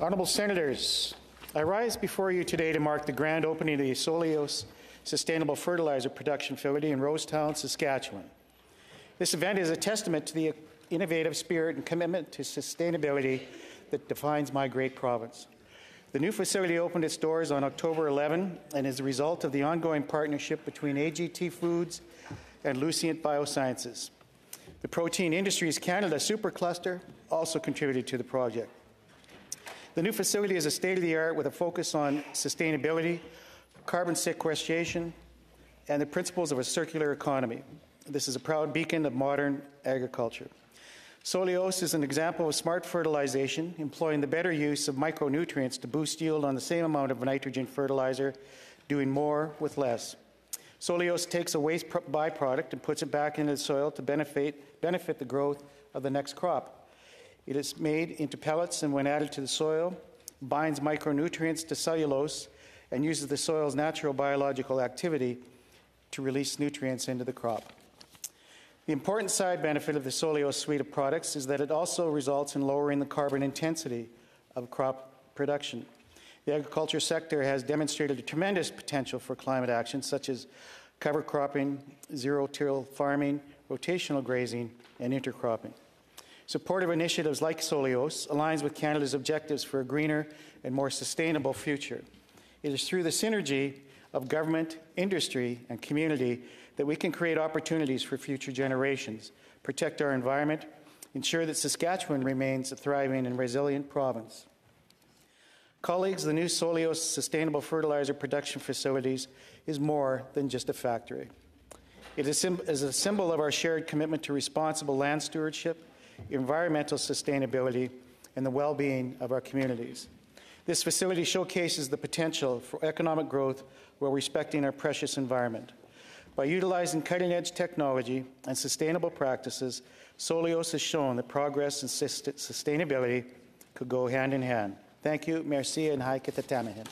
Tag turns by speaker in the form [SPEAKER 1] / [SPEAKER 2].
[SPEAKER 1] Honorable Senators, I rise before you today to mark the grand opening of the Soileos Sustainable Fertilizer Production Facility in Rosetown, Saskatchewan. This event is a testament to the innovative spirit and commitment to sustainability that defines my great province. The new facility opened its doors on October 11 and is a result of the ongoing partnership between AGT Foods and Lucent Biosciences. The Protein Industries Canada Supercluster also contributed to the project. The new facility is a state of the art with a focus on sustainability, carbon sequestration, and the principles of a circular economy. This is a proud beacon of modern agriculture. Soileos is an example of smart fertilization, employing the better use of micronutrients to boost yield on the same amount of nitrogen fertilizer, doing more with less. Soileos takes a waste byproduct and puts it back into the soil to benefit, benefit the growth of the next crop. It is made into pellets and, when added to the soil, binds micronutrients to cellulose and uses the soil's natural biological activity to release nutrients into the crop. The important side benefit of the Soileos suite of products is that it also results in lowering the carbon intensity of crop production. The agriculture sector has demonstrated a tremendous potential for climate action, such as cover cropping, zero till farming, rotational grazing, and intercropping. Supportive initiatives like Soileos aligns with Canada's objectives for a greener and more sustainable future. It is through the synergy of government, industry, and community that we can create opportunities for future generations, protect our environment, ensure that Saskatchewan remains a thriving and resilient province. Colleagues, the new Soileos Sustainable Fertilizer Production Facilities is more than just a factory. It is a symbol of our shared commitment to responsible land stewardship environmental sustainability, and the well being of our communities. This facility showcases the potential for economic growth while respecting our precious environment. By utilizing cutting edge technology and sustainable practices, Soileos has shown that progress and sustainability could go hand in hand. Thank you. Merci and hi Kitatamahin.